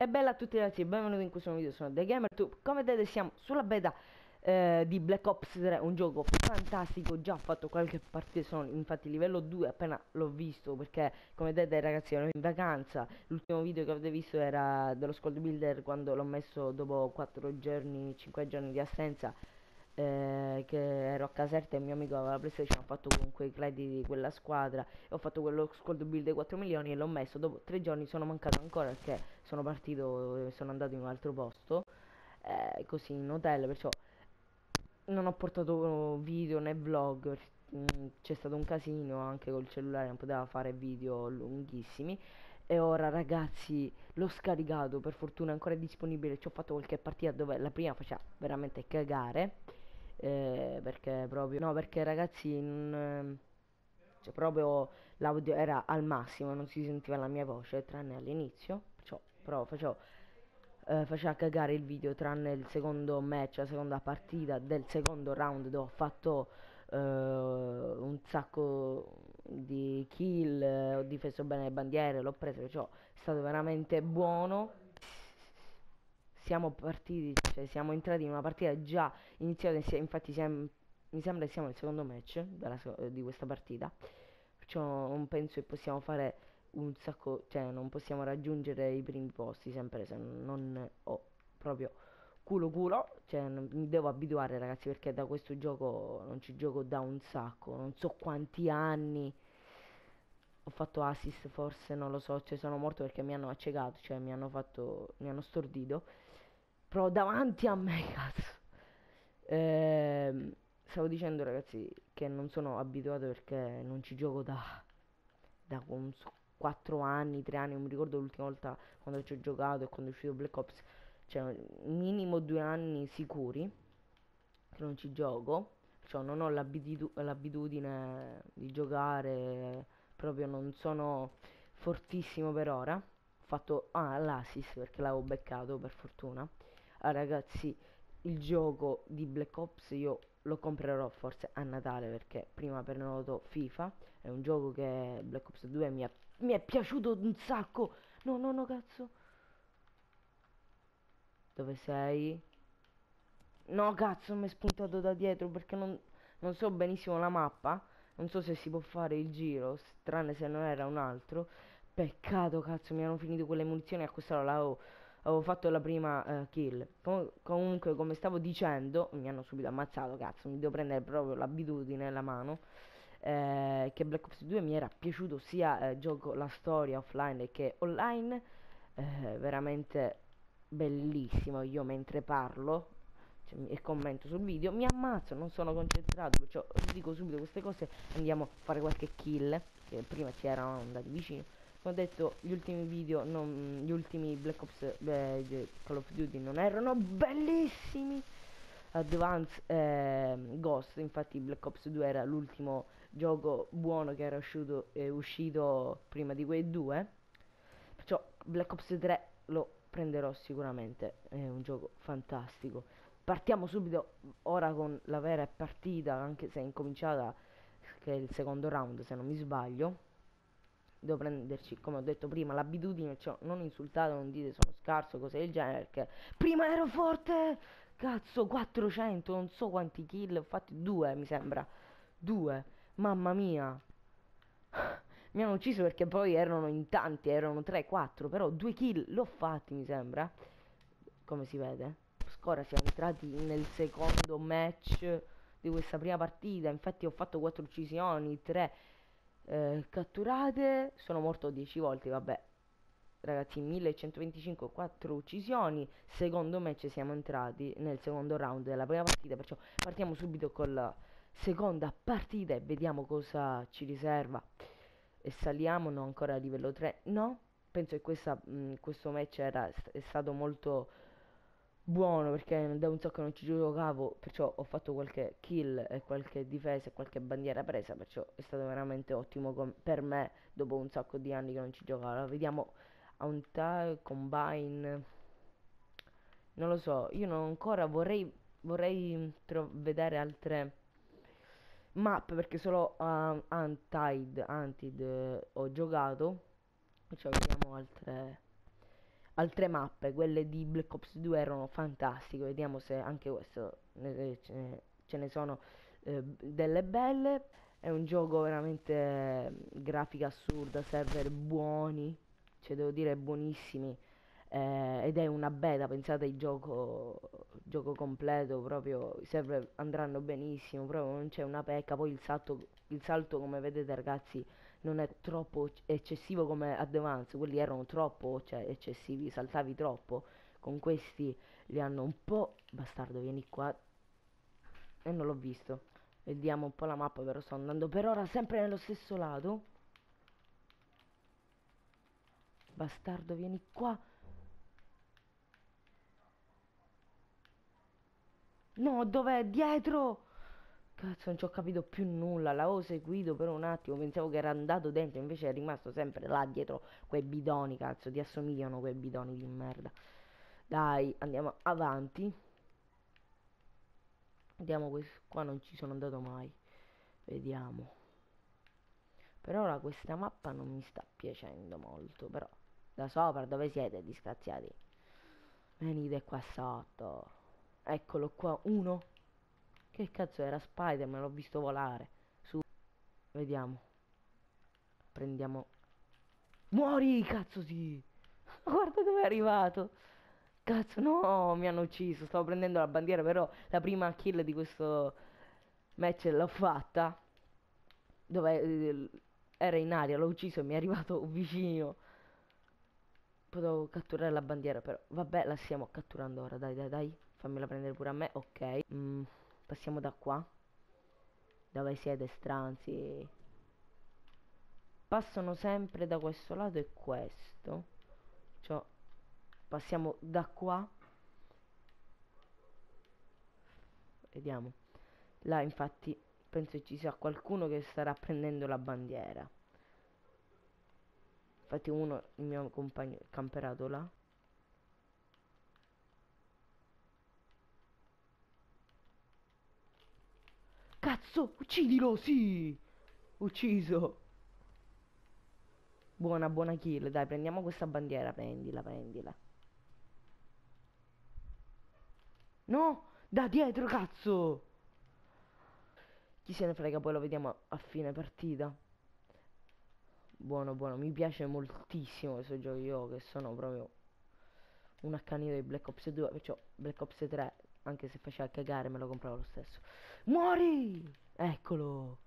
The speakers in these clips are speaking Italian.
E bella a tutti ragazzi, benvenuti in questo video, sono The Gamer Tube. Come vedete siamo sulla beta eh, di Black Ops 3, un gioco fantastico, già ho fatto qualche partita, sono infatti livello 2 appena l'ho visto perché come vedete ragazzi ero in vacanza, l'ultimo video che avete visto era dello Squad Builder quando l'ho messo dopo 4 giorni, 5 giorni di assenza eh, che ero a Caserta e mio amico aveva la PlayStation, ho fatto comunque i crediti di quella squadra. E ho fatto quello squad build dei 4 milioni e l'ho messo, dopo 3 giorni sono mancato ancora perché sono partito e sono andato in un altro posto, eh, così in hotel, perciò non ho portato video né vlog, mm, c'è stato un casino anche col cellulare, non poteva fare video lunghissimi. E ora ragazzi l'ho scaricato per fortuna ancora è disponibile ci ho fatto qualche partita dove la prima faceva veramente cagare eh, perché proprio no perché ragazzi non, cioè proprio l'audio era al massimo non si sentiva la mia voce tranne all'inizio perciò però facevo eh, faceva cagare il video tranne il secondo match la seconda partita del secondo round dove ho fatto eh, un sacco di kill ho difeso bene le bandiere l'ho preso perciò è stato veramente buono siamo partiti, cioè siamo entrati in una partita già iniziata, infatti siamo, mi sembra che siamo nel secondo match della, di questa partita, perciò non penso che possiamo fare un sacco, cioè non possiamo raggiungere i primi posti sempre se non ho proprio culo culo, cioè mi devo abituare ragazzi perché da questo gioco non ci gioco da un sacco, non so quanti anni ho fatto assist forse non lo so cioè sono morto perché mi hanno accecato cioè mi hanno fatto mi hanno stordito però davanti a me cazzo. Ehm, stavo dicendo ragazzi che non sono abituato perché non ci gioco da da un, 4 anni 3 anni. Non mi ricordo l'ultima volta quando ci ho giocato e quando è uscito Black Ops. Cioè minimo due anni sicuri che non ci gioco. Cioè non ho l'abitudine di giocare proprio non sono fortissimo per ora. Ho fatto ah, l'assist perché l'avevo beccato per fortuna ah, ragazzi il gioco di Black Ops io lo comprerò forse a Natale perché prima per noto FIFA è un gioco che Black Ops 2 mi è, mi è piaciuto un sacco. No no no cazzo. Dove sei? no cazzo mi è spuntato da dietro perché non, non so benissimo la mappa. Non so se si può fare il giro tranne se non era un altro. Peccato cazzo mi hanno finito quelle munizioni a quest'ora l'avevo avevo fatto la prima uh, kill. Com comunque come stavo dicendo mi hanno subito ammazzato cazzo mi devo prendere proprio l'abitudine nella mano. Eh, che Black Ops 2 mi era piaciuto sia eh, gioco la storia offline che online eh, veramente bellissimo. Io mentre parlo cioè, e commento sul video mi ammazzo non sono concentrato perciò dico subito queste cose andiamo a fare qualche kill che prima ci erano andati vicino come ho detto gli ultimi video non, gli ultimi Black Ops beh, Call of Duty non erano bellissimi. Advance eh, Ghost infatti Black Ops 2 era l'ultimo gioco buono che era uscito, eh, uscito prima di quei due. Perciò Black Ops 3 lo prenderò sicuramente è un gioco fantastico. Partiamo subito ora con la vera partita anche se è incominciata che è il secondo round se non mi sbaglio devo prenderci come ho detto prima l'abitudine cioè non insultate non dite sono scarso cose del genere perché prima ero forte cazzo 400 non so quanti kill ho fatti due mi sembra due mamma mia. Mi hanno ucciso perché poi erano in tanti erano 3 4 però due kill l'ho fatti mi sembra. Come si vede? Score siamo entrati nel secondo match di questa prima partita infatti ho fatto 4 uccisioni 3 eh, catturate sono morto 10 volte vabbè. Ragazzi 1125 4 uccisioni. Secondo match siamo entrati nel secondo round della prima partita perciò partiamo subito con la seconda partita e vediamo cosa ci riserva. E saliamo no ancora a livello 3 no? Penso che questa, mh, questo match era, è stato molto buono perché da un sacco non ci giocavo perciò ho fatto qualche kill e qualche difesa e qualche bandiera presa perciò è stato veramente ottimo per me dopo un sacco di anni che non ci giocavo. Allora, vediamo tag combine. Non lo so io non ancora vorrei vorrei vedere altre map perché solo uh, Antide Antid uh, ho giocato. Perciò vediamo altre altre mappe, quelle di Black Ops 2 erano fantastiche, vediamo se anche questo eh, ce ne, ce ne sono eh, delle belle. È un gioco veramente eh, grafica assurda, server buoni, cioè devo dire buonissimi. Eh, ed è una beta, pensate il gioco, gioco completo, proprio i server andranno benissimo, proprio non c'è una pecca, poi il salto, il salto come vedete ragazzi non è troppo eccessivo come Advance, quelli erano troppo cioè, eccessivi, saltavi troppo, con questi li hanno un po'... Bastardo, vieni qua. E non l'ho visto. Vediamo un po' la mappa, però sto andando per ora sempre nello stesso lato. Bastardo, vieni qua. No, dov'è? Dietro! Cazzo, non ci ho capito più nulla. L'avevo seguito per un attimo. Pensavo che era andato dentro. Invece è rimasto sempre là dietro quei bidoni. Cazzo, ti assomigliano quei bidoni di merda. Dai, andiamo avanti. Andiamo qua. Non ci sono andato mai. Vediamo. Per ora questa mappa non mi sta piacendo molto. Però da sopra dove siete, disgraziati? Venite qua sotto. Eccolo qua, uno. Che cazzo era Spider-Man? L'ho visto volare. Su. Vediamo. Prendiamo. Muori, cazzo sì. Guarda dove è arrivato. Cazzo, no, mi hanno ucciso. Stavo prendendo la bandiera, però la prima kill di questo match l'ho fatta. Dove eh, era in aria, l'ho ucciso e mi è arrivato vicino. Potevo catturare la bandiera, però vabbè, la stiamo catturando ora. Dai, dai, dai. Fammela prendere pure a me. Ok. Mm. Passiamo da qua. Dove siete stranzi? Passano sempre da questo lato e questo. Cioè, passiamo da qua. Vediamo. Là infatti penso ci sia qualcuno che starà prendendo la bandiera. Infatti uno, il mio compagno, camperato là. Cazzo, uccidilo, sì! Ucciso. Buona, buona kill. Dai, prendiamo questa bandiera. Prendila, prendila. No! Da dietro, cazzo! Chi se ne frega, poi lo vediamo a fine partita. Buono, buono. Mi piace moltissimo questo gioco. Io che sono proprio un accanito di Black Ops 2. Perciò Black Ops 3 anche se faceva cagare me lo compravo lo stesso. Muori! Eccolo!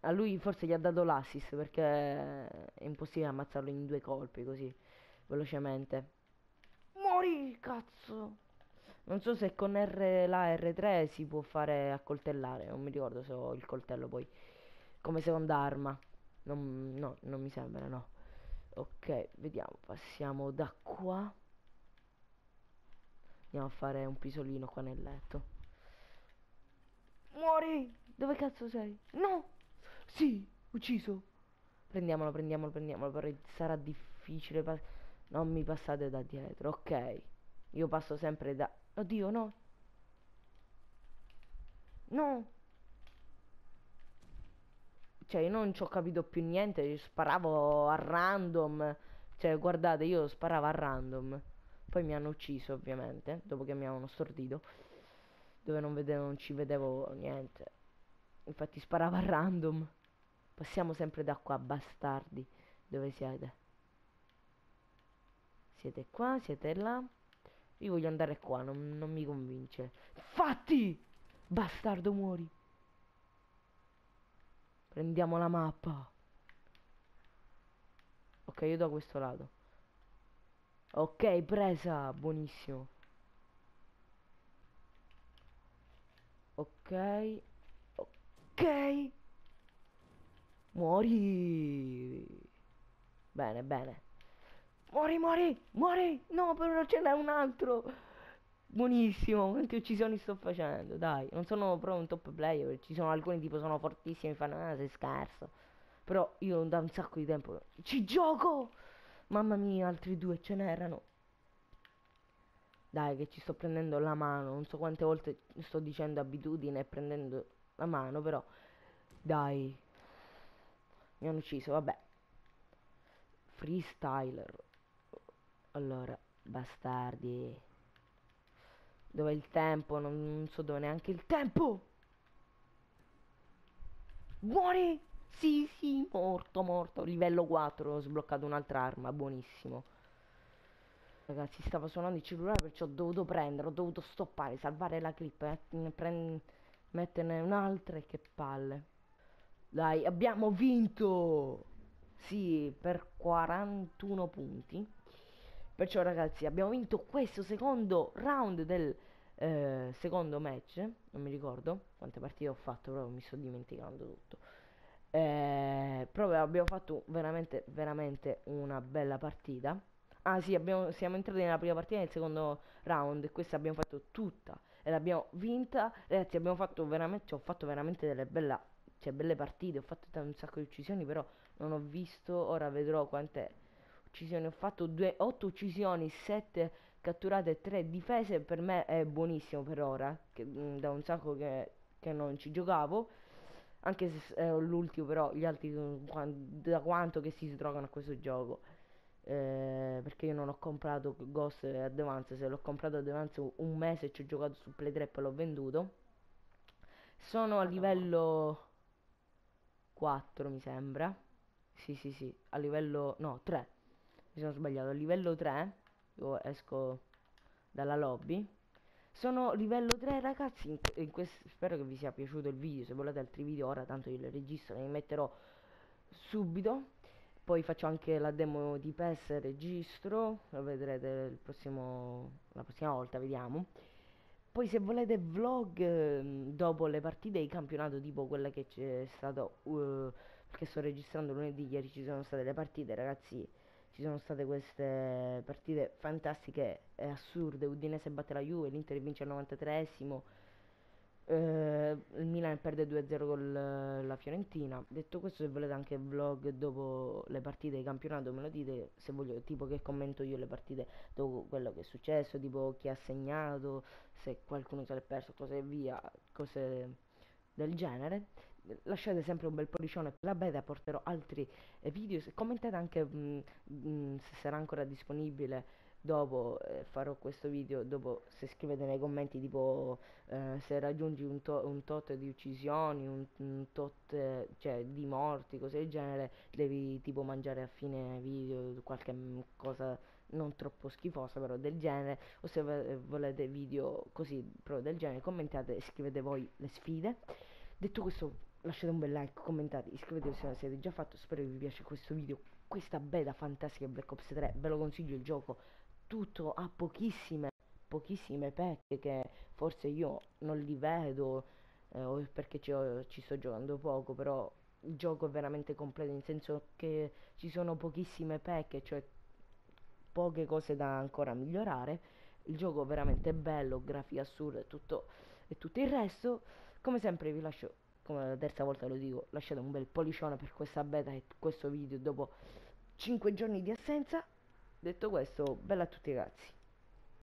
A lui forse gli ha dato l'assist perché è impossibile ammazzarlo in due colpi così, velocemente. Muori, cazzo! Non so se con R la R3 si può fare accoltellare, non mi ricordo se ho il coltello poi come seconda arma. Non, no, non mi sembra, no. Ok, vediamo, passiamo da qua. Andiamo a fare un pisolino qua nel letto. Muori! Dove cazzo sei? No! Sì, ucciso. Prendiamolo, prendiamolo, prendiamolo. Però sarà difficile. non mi passate da dietro. Ok. Io passo sempre da... Oddio, no. No. Cioè, io non ci ho capito più niente. Io sparavo a random. Cioè, guardate, io sparavo a random. Poi mi hanno ucciso ovviamente, dopo che mi avevano stordito, dove non, vedevo, non ci vedevo niente. Infatti sparava a random. Passiamo sempre da qua, bastardi. Dove siete? Siete qua, siete là. Io voglio andare qua, non, non mi convince. Fatti! Bastardo muori. Prendiamo la mappa. Ok, io da questo lato. Ok, presa, buonissimo. Ok. Ok. Muori. Bene, bene. Muori, muori, muori. No, però ce n'è un altro. Buonissimo, quante uccisioni sto facendo, dai. Non sono proprio un top player, ci sono alcuni tipo sono fortissimi, fanno, ah, sei scarso. Però io da un sacco di tempo ci gioco. Mamma mia, altri due ce n'erano. Dai, che ci sto prendendo la mano. Non so quante volte sto dicendo abitudine prendendo la mano, però. Dai. Mi hanno ucciso, vabbè. Freestyler. Allora, bastardi. Dove il tempo? Non, non so dove neanche il tempo. Muori! Sì, sì, morto, morto. Livello 4, ho sbloccato un'altra arma, buonissimo. Ragazzi, stava suonando il cellulare, perciò ho dovuto prendere, ho dovuto stoppare, salvare la clip, eh, metterne un'altra e che palle. Dai, abbiamo vinto! Sì, per 41 punti. Perciò ragazzi, abbiamo vinto questo secondo round del eh, secondo match. Non mi ricordo quante partite ho fatto, però mi sto dimenticando tutto. Eh, proprio abbiamo fatto veramente, veramente una bella partita. Ah sì, abbiamo, siamo entrati nella prima partita nel secondo round questa abbiamo fatto tutta. E l'abbiamo vinta. Ragazzi, abbiamo fatto veramente, ho fatto veramente delle belle, cioè, belle partite, ho fatto un sacco di uccisioni, però non ho visto, ora vedrò quante uccisioni ho fatto, 8 uccisioni, 7 catturate e 3 difese, per me è buonissimo per ora, che, mh, mm, da un sacco che, che non ci giocavo anche se è l'ultimo però gli altri da quanto che si trovano a questo gioco. Eh, perché io non ho comprato Ghost Advance. Se l'ho comprato Advance un mese ci ho giocato su Play 3 e l'ho venduto. Sono a livello 4 mi sembra. Sì sì sì a livello no 3 mi sono sbagliato. A livello 3 io esco dalla lobby sono livello 3 ragazzi, in, in spero che vi sia piaciuto il video, se volete altri video ora tanto io le registro, li metterò subito. Poi faccio anche la demo di PES registro, lo vedrete prossimo, la prossima volta, vediamo. Poi se volete vlog eh, dopo le partite di campionato, tipo quella che c'è stato, uh, perché sto registrando lunedì, ieri ci sono state le partite, ragazzi ci sono state queste partite fantastiche e assurde. Udinese batte la Juve, l'Inter vince al 93esimo. Eh, il Milan perde 2-0 con la Fiorentina. Detto questo, se volete anche vlog dopo le partite di campionato, me lo dite. Se voglio, tipo che commento io le partite dopo quello che è successo, tipo chi ha segnato, se qualcuno se l'è perso, cose via, cose del genere lasciate sempre un bel pollicione per la beta porterò altri eh, video. Commentate anche mh, mm, mh, mm, se sarà ancora disponibile dopo eh, farò questo video. Dopo se scrivete nei commenti tipo eh, se raggiungi un, to un, tot di uccisioni un, un tot eh, cioè di morti cose del genere devi tipo mangiare a fine video qualche cosa non troppo schifosa però del genere. O se volete video così proprio del genere commentate e scrivete voi le sfide. Detto questo lasciate un bel like, commentate, iscrivetevi se non siete già fatto, spero che vi piace questo video, questa beta fantastica Black Ops 3, ve lo consiglio il gioco, tutto a pochissime, pochissime pecche che forse io non li vedo, eh, perché ci, ci sto giocando poco, però il gioco è veramente completo, nel senso che ci sono pochissime pecche, cioè poche cose da ancora migliorare, il gioco è veramente bello, grafiche assurde e tutto, e tutto il resto, come sempre vi lascio come la terza volta lo dico, lasciate un bel pollicione per questa beta e questo video dopo 5 giorni di assenza. Detto questo, bella a tutti ragazzi.